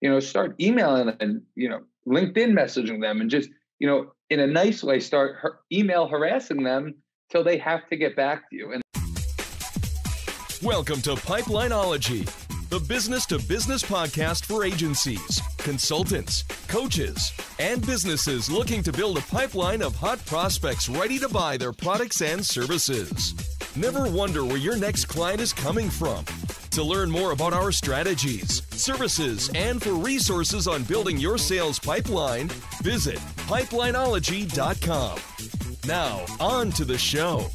you know, start emailing and, you know, LinkedIn messaging them and just, you know, in a nice way, start her- email harassing them till they have to get back to you. And Welcome to Pipelineology, the business to business podcast for agencies, consultants, coaches, and businesses looking to build a pipeline of hot prospects ready to buy their products and services. Never wonder where your next client is coming from. To learn more about our strategies, services, and for resources on building your sales pipeline, visit pipelineology.com. Now, on to the show.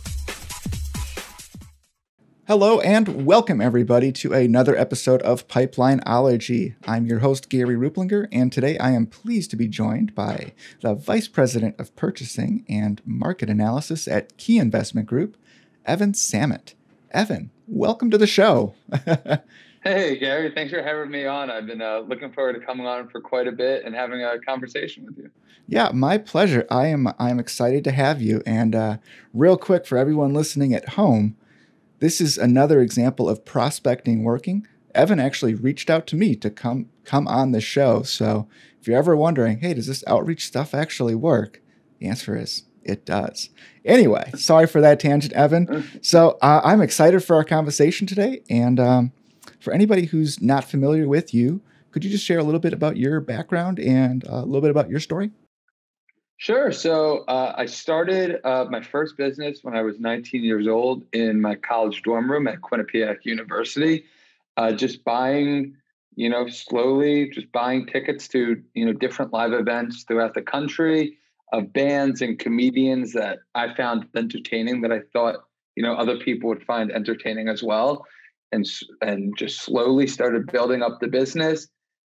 Hello and welcome everybody to another episode of Pipelineology. I'm your host Gary Ruplinger and today I am pleased to be joined by the Vice President of Purchasing and Market Analysis at Key Investment Group, Evan Samet. Evan, welcome to the show. hey, Gary, thanks for having me on. I've been uh, looking forward to coming on for quite a bit and having a conversation with you. Yeah, my pleasure. I am I am excited to have you. And uh, real quick for everyone listening at home, this is another example of prospecting working. Evan actually reached out to me to come come on the show. So if you're ever wondering, hey, does this outreach stuff actually work? The answer is it does. Anyway, sorry for that tangent, Evan. So uh, I'm excited for our conversation today. And um, for anybody who's not familiar with you, could you just share a little bit about your background and a little bit about your story? Sure. So uh, I started uh, my first business when I was 19 years old in my college dorm room at Quinnipiac University, uh, just buying, you know, slowly, just buying tickets to, you know, different live events throughout the country of bands and comedians that I found entertaining that I thought, you know, other people would find entertaining as well. And, and just slowly started building up the business.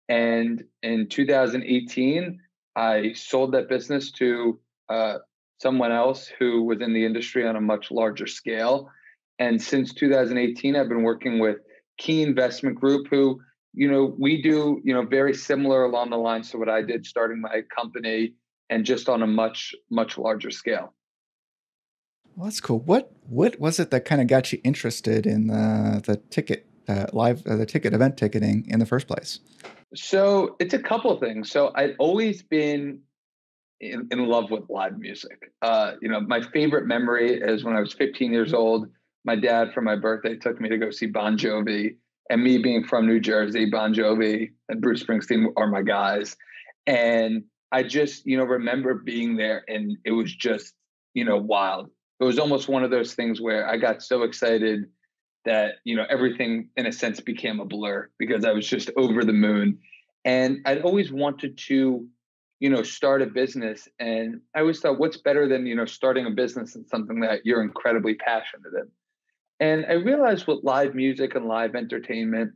And in 2018, I sold that business to uh, someone else who was in the industry on a much larger scale. And since 2018, I've been working with Key Investment Group, who, you know, we do, you know, very similar along the lines to what I did starting my company and just on a much, much larger scale. Well, that's cool. What what was it that kind of got you interested in the the ticket uh, live uh, the ticket event ticketing in the first place? So it's a couple of things. So I'd always been in, in love with live music. Uh, you know, my favorite memory is when I was 15 years old. My dad, for my birthday, took me to go see Bon Jovi. And me being from New Jersey, Bon Jovi and Bruce Springsteen are my guys. And I just, you know, remember being there and it was just, you know, wild. It was almost one of those things where I got so excited that you know everything in a sense became a blur because I was just over the moon. And I'd always wanted to you know start a business and I always thought what's better than you know starting a business and something that you're incredibly passionate in? And I realized with live music and live entertainment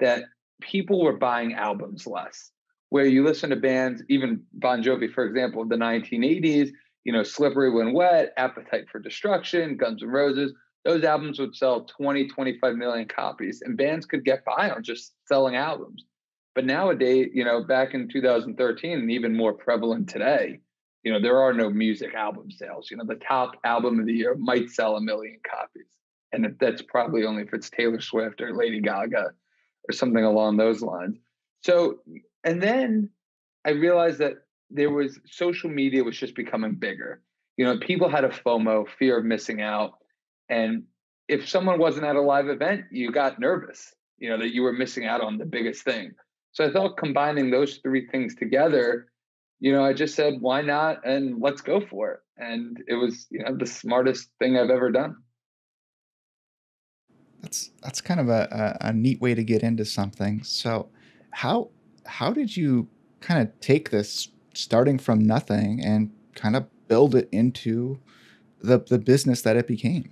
that people were buying albums less where you listen to bands even Bon Jovi for example in the 1980s you know Slippery When Wet Appetite for Destruction Guns N' Roses those albums would sell 20, 25 million copies, and bands could get by on just selling albums. But nowadays, you know, back in 2013 and even more prevalent today, you know, there are no music album sales. You know, the top album of the year might sell a million copies. And that's probably only if it's Taylor Swift or Lady Gaga or something along those lines. So, and then I realized that there was social media was just becoming bigger. You know, people had a FOMO, fear of missing out and if someone wasn't at a live event, you got nervous, you know, that you were missing out on the biggest thing. So I thought combining those three things together, you know, I just said, why not? And let's go for it. And it was, you know, the smartest thing I've ever done. That's that's kind of a, a, a neat way to get into something. So how how did you kind of take this starting from nothing and kind of build it into the the business that it became?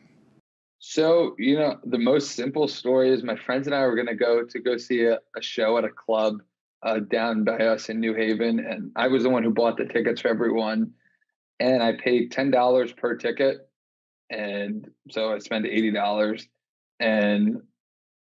So, you know, the most simple story is my friends and I were going to go to go see a, a show at a club uh, down by us in New Haven. And I was the one who bought the tickets for everyone. And I paid $10 per ticket. And so I spent $80. And,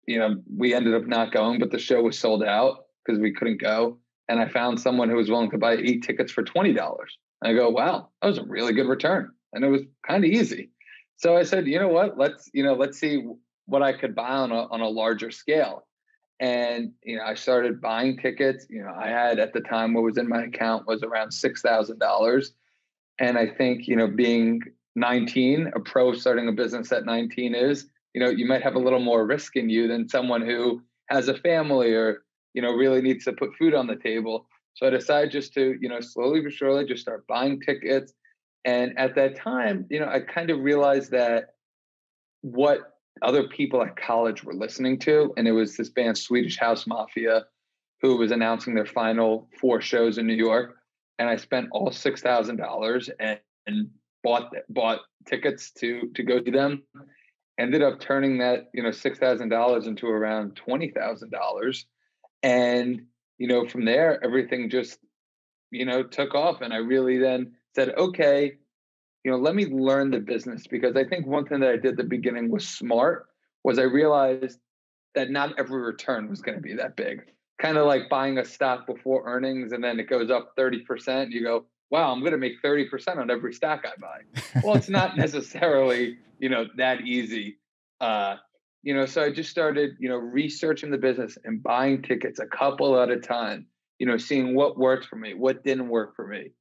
you know, we ended up not going, but the show was sold out because we couldn't go. And I found someone who was willing to buy eight tickets for $20. And I go, wow, that was a really good return. And it was kind of easy. So I said, you know what? Let's you know let's see what I could buy on a on a larger scale. And you know, I started buying tickets. You know, I had at the time what was in my account was around six thousand dollars. And I think, you know, being 19, a pro starting a business at 19 is, you know, you might have a little more risk in you than someone who has a family or, you know, really needs to put food on the table. So I decided just to, you know, slowly but surely just start buying tickets. And at that time, you know, I kind of realized that what other people at college were listening to, and it was this band Swedish House Mafia, who was announcing their final four shows in New York. And I spent all six thousand dollars and, and bought bought tickets to to go to them. Ended up turning that you know six thousand dollars into around twenty thousand dollars, and you know from there everything just you know took off, and I really then said, okay, you know, let me learn the business because I think one thing that I did at the beginning was smart. Was I realized that not every return was going to be that big. Kind of like buying a stock before earnings and then it goes up 30%. You go, wow, I'm going to make 30% on every stock I buy. Well, it's not necessarily, you know, that easy. Uh, you know, so I just started, you know, researching the business and buying tickets a couple at a time, you know, seeing what worked for me, what didn't work for me,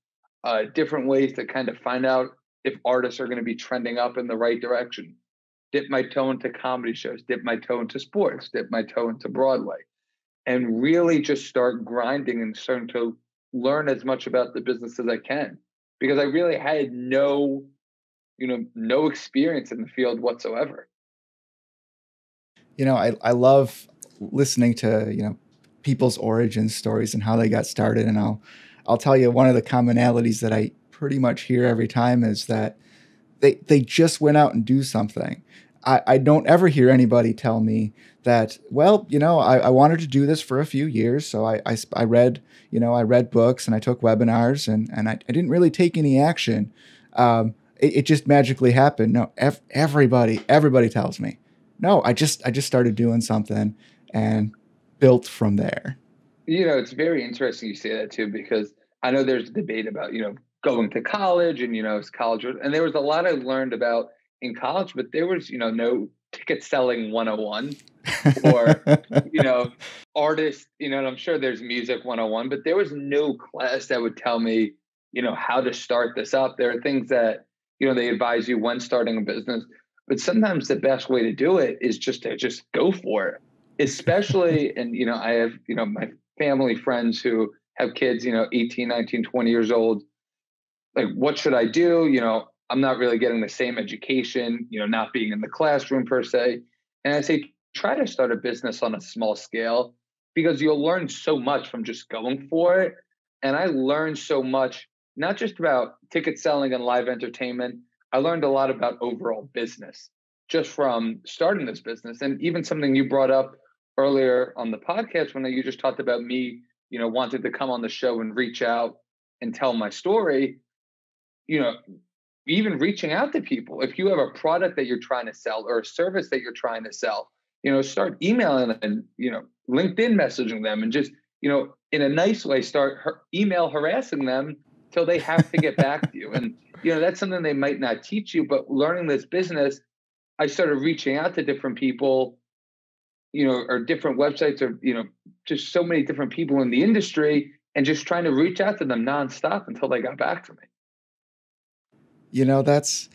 uh, different ways to kind of find out if artists are going to be trending up in the right direction. Dip my toe into comedy shows, dip my toe into sports, dip my toe into Broadway, and really just start grinding and starting to learn as much about the business as I can because I really had no, you know, no experience in the field whatsoever. You know, I, I love listening to, you know, people's origin stories and how they got started. And I'll I'll tell you one of the commonalities that I pretty much hear every time is that they they just went out and do something. I, I don't ever hear anybody tell me that, well, you know, I, I wanted to do this for a few years. So I, I, I read, you know, I read books and I took webinars and, and I, I didn't really take any action. Um, it, it, just magically happened. No, ev- everybody, everybody tells me, no, I just, I just started doing something and built from there. You know, it's very interesting you say that too, because I know there's a debate about, you know, going to college and, you know, it's college, and there was a lot I learned about in college, but there was, you know, no ticket selling 101 or, you know, artist, you know, and I'm sure there's music 101, but there was no class that would tell me, you know, how to start this up. There are things that, you know, they advise you when starting a business, but sometimes the best way to do it is just to just go for it. Especially, and, you know, I have, you know, my family friends who have kids, you know, 18, 19, 20 years old. Like, what should I do? You know, I'm not really getting the same education, you know, not being in the classroom per se. And I say, try to start a business on a small scale because you'll learn so much from just going for it. And I learned so much, not just about ticket selling and live entertainment. I learned a lot about overall business just from starting this business. And even something you brought up earlier on the podcast when you just talked about me, you know, wanted to come on the show and reach out and tell my story. You know, even reaching out to people. If you have a product that you're trying to sell or a service that you're trying to sell, you know, start emailing and, you know, LinkedIn messaging them and just, you know, in a nice way, start her- email harassing them till they have to get back to you. And, you know, that's something they might not teach you, but learning this business, I started reaching out to different people, you know, or different websites or, you know, just so many different people in the industry and just trying to reach out to them nonstop until they got back to me. You know that's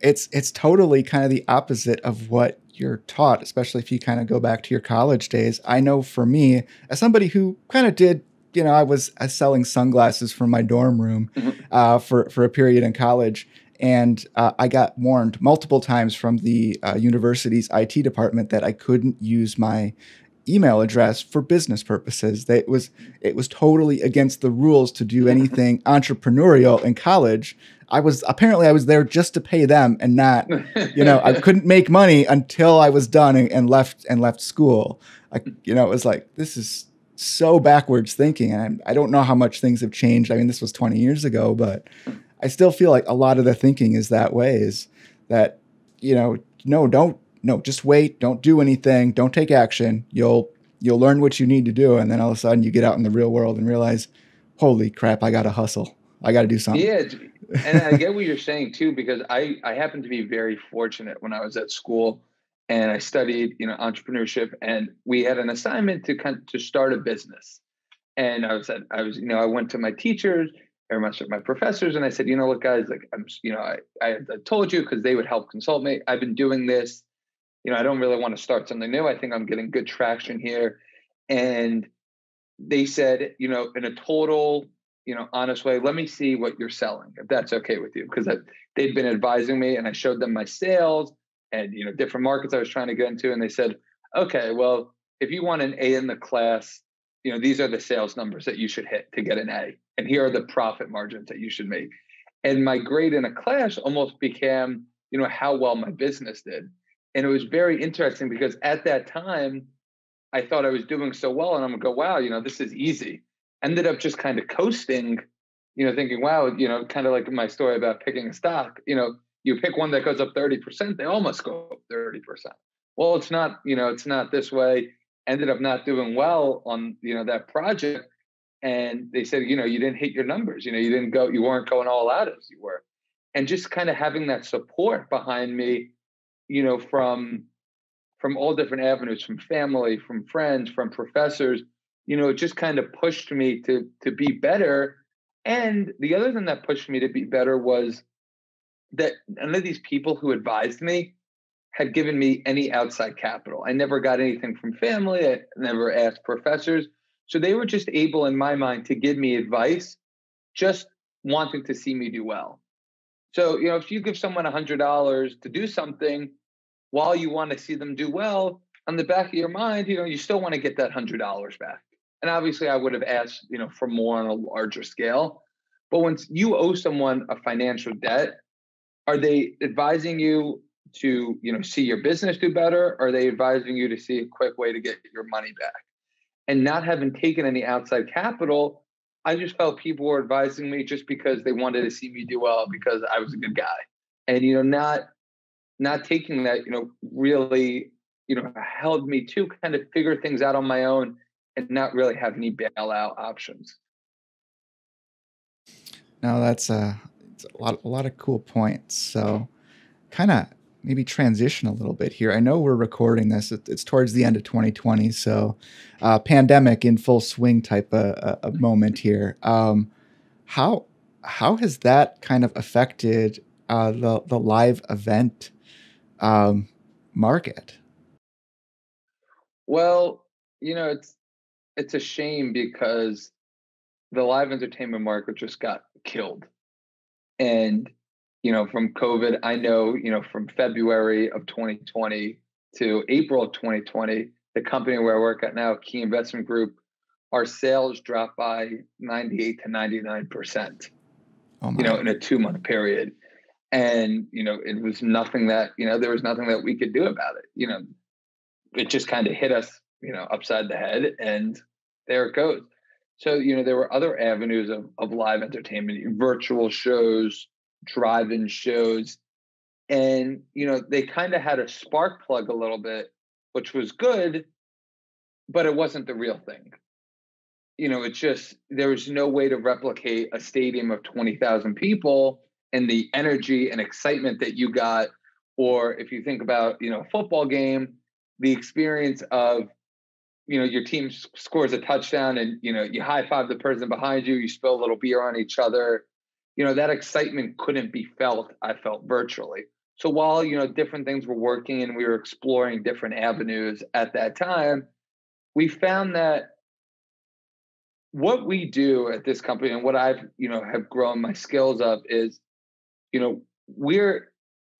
it's it's totally kind of the opposite of what you're taught especially if you kind of go back to your college days. I know for me as somebody who kind of did you know i was, I selling sunglasses from my dorm room mm-hmm. uh, for for a period in college and uh, I got warned multiple times from the uh, university's IT department that I couldn't use my email address for business purposes. That it was it was totally against the rules to do anything entrepreneurial in college. I was apparently I was there just to pay them and not, you know, I couldn't make money until I was done and, and left and left school. I, you know, it was like this is so backwards thinking, and I, don't know how much things have changed. I mean, this was 20 years ago, but I still feel like a lot of the thinking is that way. Is that you know, no, don't no, just wait, don't do anything, don't take action. You'll you'll learn what you need to do, and then all of a sudden you get out in the real world and realize, holy crap, I got to hustle. I got to do something. Yeah, and I get what you're saying too because I I happen to be very fortunate when I was at school, and I studied, you know, entrepreneurship. And we had an assignment to kind of, to start a business. And I was at, I was, you know, I went to my teachers or my, my professors, and I said, you know what, guys, like I'm, you know, I I, I told you because they would help consult me. I've been doing this. You know, I don't really want to start something new. I think I'm getting good traction here. And they said, you know, in a total, you know, honest way, let me see what you're selling, if that's okay with you, because they'd been advising me, and I showed them my sales and you know different markets I was trying to get into, and they said, okay, well, if you want an A in the class, you know these are the sales numbers that you should hit to get an A, and here are the profit margins that you should make. And my grade in a class almost became, you know, how well my business did, and it was very interesting because at that time, I thought I was doing so well, and I'm gonna go, wow, you know, this is easy. Ended up just kind of coasting, you know, thinking, wow, you know, kind of like my story about picking a stock, you know, you pick one that goes up 30%, they almost go up 30%. Well, it's not, you know, it's not this way. Ended up not doing well on, you know, that project. And they said, you know, you didn't hit your numbers. You know, you didn't go, you weren't going all out as you were. And just kind of having that support behind me, you know, from from all different avenues, from family, from friends, from professors, you know, it just kind of pushed me to to be better. And the other thing that pushed me to be better was that none of these people who advised me had given me any outside capital. I never got anything from family. I never asked professors. So they were just able, in my mind, to give me advice, just wanting to see me do well. So, you know, if you give someone $100 to do something while you want to see them do well, on the back of your mind, you know, you still want to get that $100 back. And obviously, I would have asked, you know, for more on a larger scale. But once you owe someone a financial debt, are they advising you to you know see your business do better? Are they advising you to see a quick way to get your money back? And not having taken any outside capital i just felt people were advising me just because they wanted to see me do well because i was a good guy. And you know not not taking that you know really you know held me to kind of figure things out on my own and not really have any bailout options. No that's uh, uh a lot a lot of cool points. So kind of maybe transition a little bit here. I know we're recording this; it's towards the end of 2020, so uh, pandemic in full swing type of, a moment here. Um, how how has that kind of affected uh, the the live event um, market? Well, you know, it's it's a shame because the live entertainment market just got killed and, you know, from COVID, I know, you know, from February of 2020 to April of 2020, the company where I work at now, Key Investment Group, our sales dropped by 98 to 99%, oh you know, in a two month period. And, you know, it was nothing that, you know, there was nothing that we could do about it. You know, it just kind of hit us, you know, upside the head and there it goes. So, you know, there were other avenues of, of live entertainment, virtual shows, drive in shows. And, you know, they kind of had a spark plug a little bit, which was good, but it wasn't the real thing. You know, it's just there was no way to replicate a stadium of 20,000 people and the energy and excitement that you got. Or if you think about, you know, a football game, the experience of you know your team scores a touchdown and you know you high five the person behind you you spill a little beer on each other. You know that excitement couldn't be felt i felt virtually. So while you know different things were working and we were exploring different avenues at that time we found that what we do at this company and what i've you know have grown my skills of is you know we're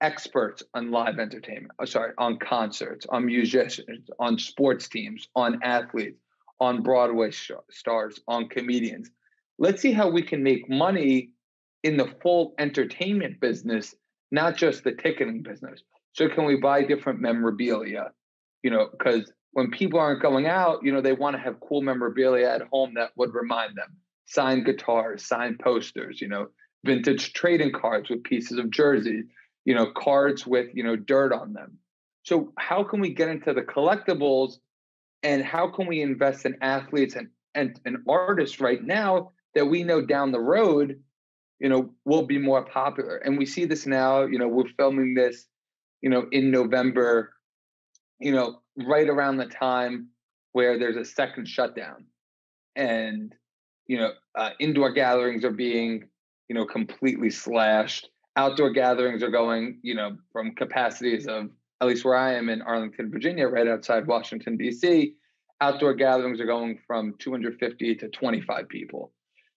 experts on live entertainment, oh, sorry, on concerts, on musicians, on sports teams, on athletes, on Broadway sh- stars, on comedians. Let's see how we can make money in the full entertainment business, not just the ticketing business. So, can we buy different memorabilia? You know, because when people aren't going out, you know, they want to have cool memorabilia at home that would remind them. Signed guitars, signed posters, you know, vintage trading cards with pieces of jerseys you know, cards with, you know, dirt on them. So how can we get into the collectibles and how can we invest in athletes and, and, and artists right now that we know down the road, you know, will be more popular. And we see this now, you know, we're filming this, you know, in November you know, right around the time where there's a second shutdown and, you know, uh, indoor gatherings are being, you know, completely slashed. Outdoor gatherings are going, you know, from capacities of, at least where I am in Arlington, Virginia, right outside Washington, D.C., outdoor gatherings are going from 250 to 25 people.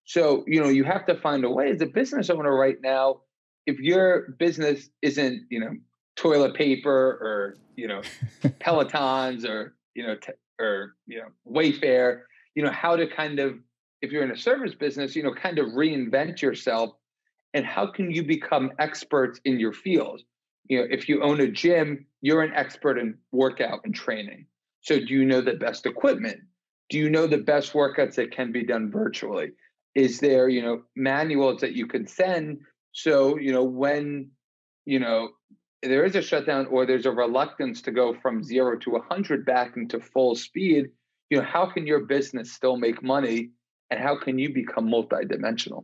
So, you know, you have to find a way as a business owner right now, if your business isn't, you know, toilet paper or, you know, Pelotons or, you know, t- or, you know, Wayfair, you know, how to kind of, if you're in a service business, you know, kind of reinvent yourself and how can you become experts in your field? You know, if you own a gym, you're an expert in workout and training. So do you know the best equipment? Do you know the best workouts that can be done virtually? is there you know manuals that you can send so you know when you know there is a shutdown or there's a reluctance to go from zero to 100 back into full speed you know how can your business still make money and how can you become multidimensional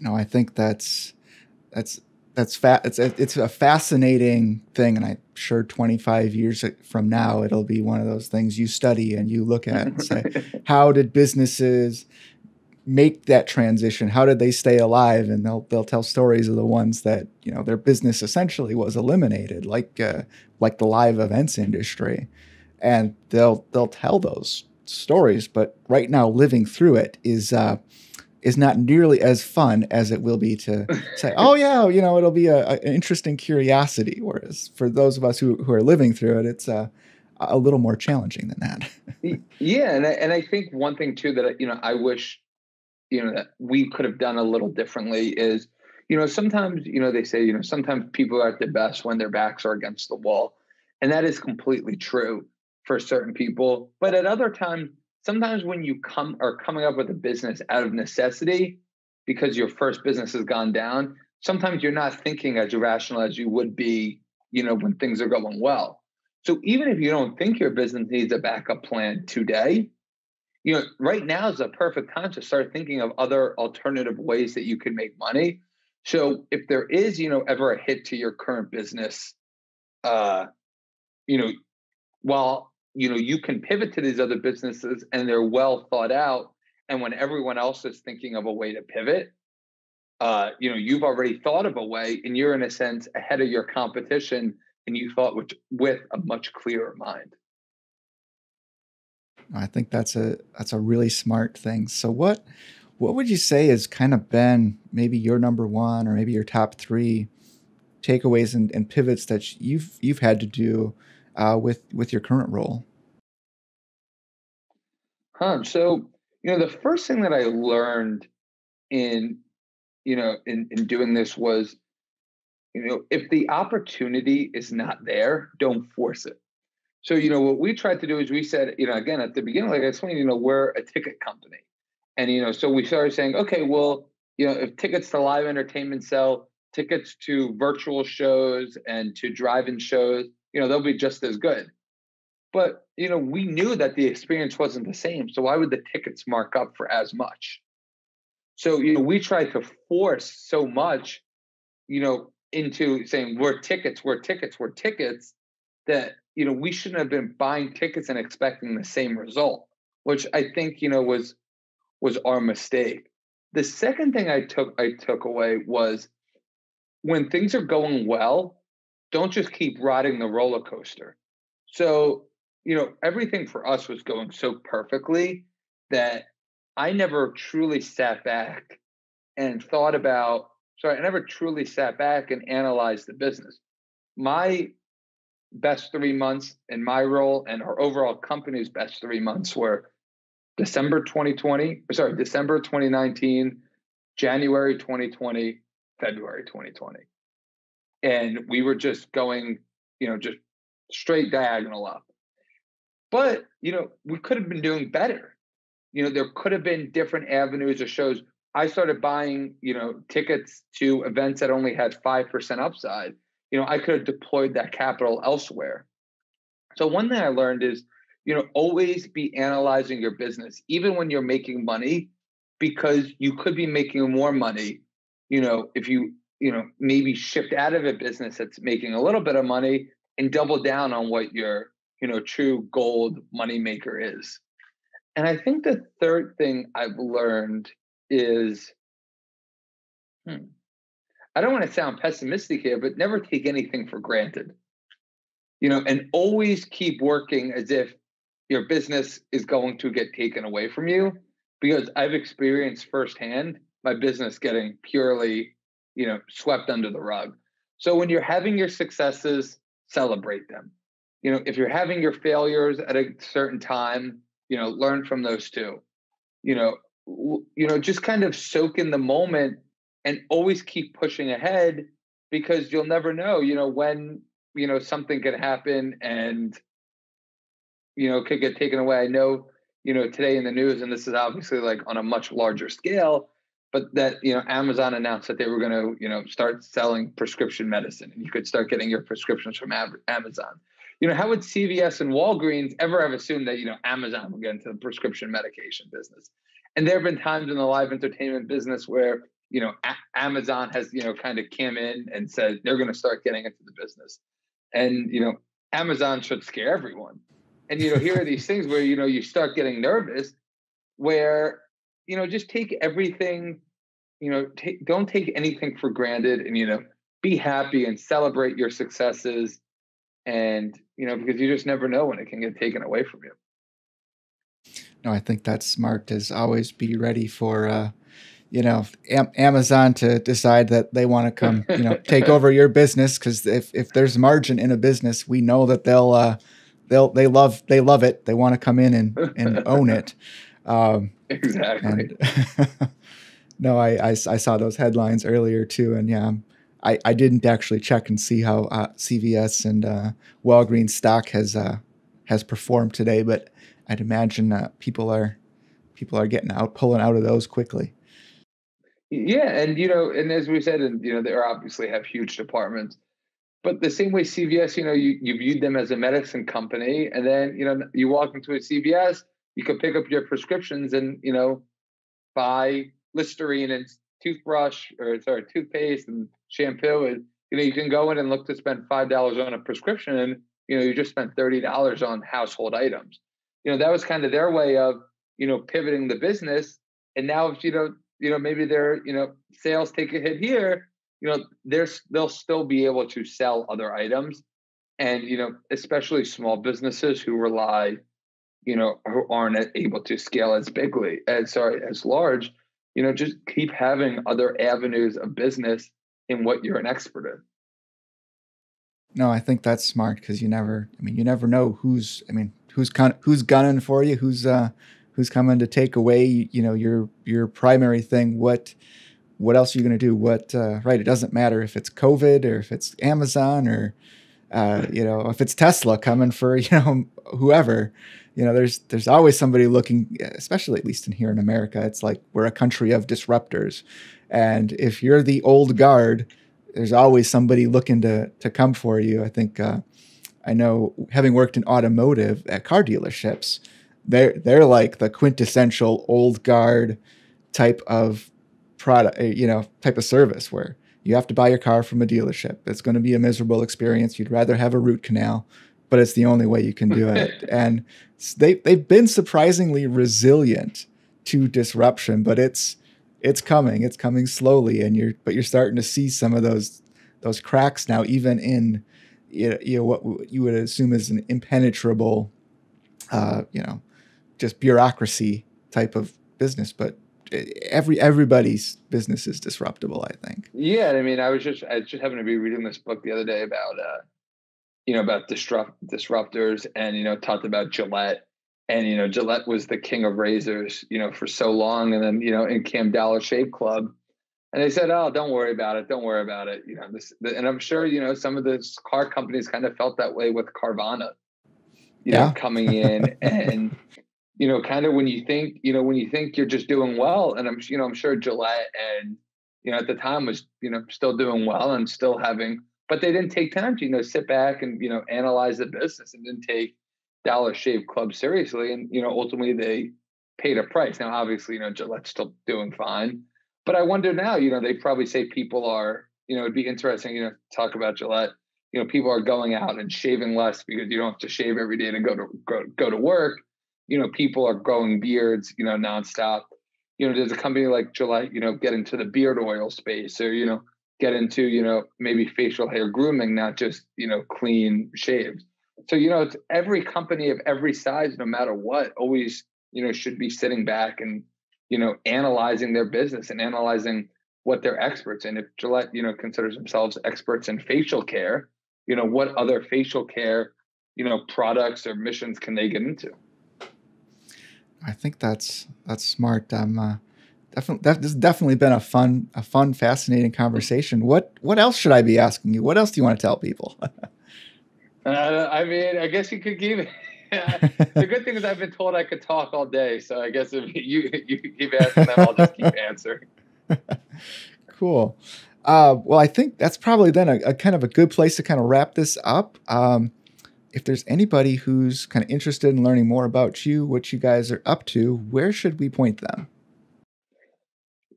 no i think that's that's that's fa- it's a, it's a fascinating thing and i'm sure 25 years from now it'll be one of those things you study and you look at and say how did businesses make that transition? How did they stay alive? And they'll they'll tell stories of the ones that you know their business essentially was eliminated like uh, like the live events industry. And they'll they'll tell those stories but right now living through it is uh, is not nearly as fun as it will be to say, oh yeah, you know, it'll be a, a, an interesting curiosity. Whereas for those of us who, who are living through it, it's uh, a little more challenging than that. yeah, and I, and I think one thing too that you know I wish you know that we could have done a little differently is you know sometimes you know they say you know sometimes people are at their best when their backs are against the wall, and that is completely true for certain people. But at other times sometimes when you come are coming up with a business out of necessity because your first business has gone down, sometimes you're not thinking as rational as you would be, you know, when things are going well. So even if you don't think your business needs a backup plan today, you know, right now is a perfect time to start thinking of other alternative ways that you can make money. So if there is, you know, ever a hit to your current business, uh, you know, while you know you can pivot to these other businesses and they're well thought out. And when everyone else is thinking of a way to pivot uh, you know you've already thought of a way and you're in a sense ahead of your competition and you thought with, with a much clearer mind. I think that's a that's a really smart thing. So what what would you say has kind of been maybe your number one or maybe your top three takeaways and, and pivots that you've you've had to do uh, with with your current role Huh. So, you know, the first thing that I learned in, you know, in, in doing this was, you know, if the opportunity is not there, don't force it. So, you know, what we tried to do is we said, you know, again, at the beginning, like I explained, you know, we're a ticket company. And, you know, so we started saying, okay, well, you know, if tickets to live entertainment sell, tickets to virtual shows and to drive-in shows, you know, they'll be just as good. But you know, we knew that the experience wasn't the same. So why would the tickets mark up for as much? So, you know, we tried to force so much, you know, into saying we're tickets, we're tickets, we're tickets, that, you know, we shouldn't have been buying tickets and expecting the same result, which I think, you know, was was our mistake. The second thing I took I took away was when things are going well, don't just keep riding the roller coaster. So you know, everything for us was going so perfectly that I never truly sat back and thought about, sorry, I never truly sat back and analyzed the business. My best three months in my role and our overall company's best three months were December 2020, sorry, December 2019, January 2020, February 2020. And we were just going, you know, just straight diagonal up. But, you know, we could have been doing better. You know, there could have been different avenues or shows. I started buying, you know, tickets to events that only had 5% upside. You know, I could have deployed that capital elsewhere. So one thing I learned is, you know, always be analyzing your business, even when you're making money, because you could be making more money, you know, if you, you know, maybe shift out of a business that's making a little bit of money and double down on what your you know true gold moneymaker is. And I think the third thing I've learned is hmm, I don't want to sound pessimistic here, but never take anything for granted. You know, and always keep working as if your business is going to get taken away from you because I've experienced firsthand my business getting purely, you know, swept under the rug. So when you're having your successes, celebrate them. You know, if you're having your failures at a certain time, you know, learn from those too. You know, you know, just kind of soak in the moment and always keep pushing ahead because you'll never know, you know, when, you know, something could happen and you know, could get taken away. I know, you know, today in the news, and this is obviously like on a much larger scale, but that you know amazon announced that they were going to you know start selling prescription medicine and you could start getting your prescriptions from amazon you know how would cvs and walgreens ever have assumed that you know amazon would get into the prescription medication business? And there have been times in the live entertainment business where you know a- amazon has you know kind of came in and said they're going to start getting into the business. And you know amazon should scare everyone. And you know here are these things where you know you start getting nervous where you know, just take everything, you know, take, don't take anything for granted and, you know, be happy and celebrate your successes. And, you know, because you just never know when it can get taken away from you. No, I think that's smart as always be ready for, uh, you know, Am- Amazon to decide that they want to come, you know, take over your business. Cause if, if there's margin in a business, we know that they'll, uh, they'll, they love, they love it. They want to come in and, and own it. Um, exactly. And, no, I, I, I, saw those headlines earlier too, and yeah, I, I didn't actually check and see how uh, CVS and uh, Walgreens stock has uh, has performed today, but I'd imagine uh, people are people are getting out, pulling out of those quickly. Yeah, and you know, and as we said, and you know, they obviously have huge departments, but the same way CVS, you know, you you viewed them as a medicine company, and then you know, you walk into a CVS you can pick up your prescriptions and you know buy Listerine and toothbrush or sorry toothpaste and shampoo and you know you can go in and look to spend five dollars on a prescription and you know you just spent thirty dollars on household items. You know that was kind of their way of you know pivoting the business. And now if you know you know maybe their you know sales take a hit here, you know there's they'll still be able to sell other items. And you know especially small businesses who rely you know, who aren't able to scale as bigly as sorry as large, you know, just keep having other avenues of business in what you're an expert in. No, I think that's smart because you never. I mean, you never know who's. I mean, who's con- who's gunning for you? Who's uh, who's coming to take away? You know, your your primary thing. What what else are you going to do? What uh, right? It doesn't matter if it's COVID or if it's Amazon or uh, you know if it's Tesla coming for you know whoever you know there's there's always somebody looking especially at least in here in america it's like we're a country of disruptors and if you're the old guard there's always somebody looking to to come for you. I think uh, i know having worked in automotive at car dealerships they're they're like the quintessential old guard type of product you know type of service where you have to buy your car from a dealership. It's going to be a miserable experience. You'd rather have a root canal but it's the only way you can do it. and they they've been surprisingly resilient to disruption, but it's it's coming. It's coming slowly, and you're but you're starting to see some of those those cracks now, even in you know what you would assume is an impenetrable, uh, you know, just bureaucracy type of business, but every everybody's business is disruptible. I think. Yeah, I mean, I was just I just happened to be reading this book the other day about uh, you know, about disrupt disruptors and, you know, talked about Gillette. And, you know, Gillette was the king of razors, you know, for so long. And then, you know, in Cam Dollar Shave Club. And they said, oh, don't worry about it. Don't worry about it. You know, this, and I'm sure, you know, some of the car companies kind of felt that way with Carvana, you yeah. know, coming in and, you know, kind of when you think, you know, when you think you're just doing well, and I'm, you know, I'm sure Gillette and, you know, at the time was, you know, still doing well and still having but they didn't take time to you know sit back and you know analyze the business and didn't take Dollar Shave Club seriously, and you know ultimately they paid a price. Now, obviously, you know Gillette's still doing fine, but I wonder now, you know, they probably say people are, you know, it'd be interesting, you know, talk about Gillette. you know, people are going out and shaving less because you don't have to shave every day to go to go, go to work. You know, people are growing beards, you know, nonstop. You know, there's a company like Gillette, you know, get into the beard oil space or, you know, get into, you know, maybe facial hair grooming, not just, you know, clean shaves. So, you know, it's every company of every size, no matter what, always, you know, should be sitting back and, you know, analyzing their business and analyzing what they're experts in. If Gillette, you know, considers themselves experts in facial care, you know, what other facial care, you know, products or missions can they get into? I think that's that's smart. I'm uh, definitely this has definitely been a fun a fun fascinating conversation. What what else should I be asking you? What else do you want to tell people? uh, I mean, I guess you could give. the good thing is I've been told I could talk all day, so I guess if you you keep asking them, I'll just keep answering. cool. Uh, well, I think that's probably then a, a, kind of a good place to kind of wrap this up. Um, if there's anybody who's kind of interested in learning more about you, what you guys are up to, where should we point them?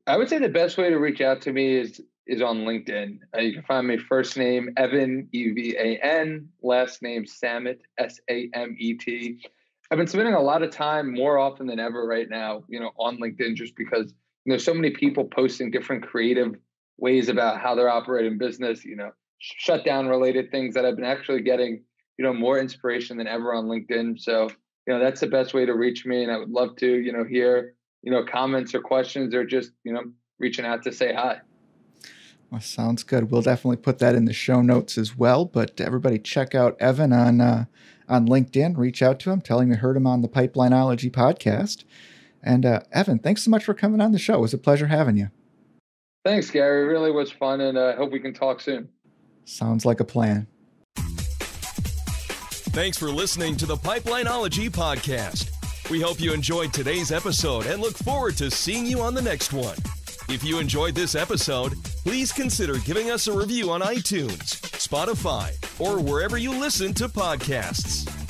I would say the best way to reach out to me is is on LinkedIn. Uh, you can find me first name Evan E V A N, last name Samet S A M E T. I've been spending a lot of time more often than ever right now, you know, on LinkedIn just because there's so many people posting different creative ways about how they're operating business, you know, shutdown related things that I've been actually getting, you know, more inspiration than ever on LinkedIn. So, you know, that's the best way to reach me. And I would love to, you know, hear, you know, comments or questions or just, you know, reaching out to say hi. Well, sounds good. We'll definitely put that in the show notes as well. But everybody, check out Evan on uh, on LinkedIn. Reach out to him, tell him you heard him on the Pipelineology podcast. And uh, Evan, thanks so much for coming on the show. It was a pleasure having you. Thanks, Gary. Really was fun, and I uh, hope we can talk soon. Sounds like a plan. Thanks for listening to the Pipelineology podcast. We hope you enjoyed today's episode and look forward to seeing you on the next one. If you enjoyed this episode, please consider giving us a review on iTunes, Spotify, or wherever you listen to podcasts.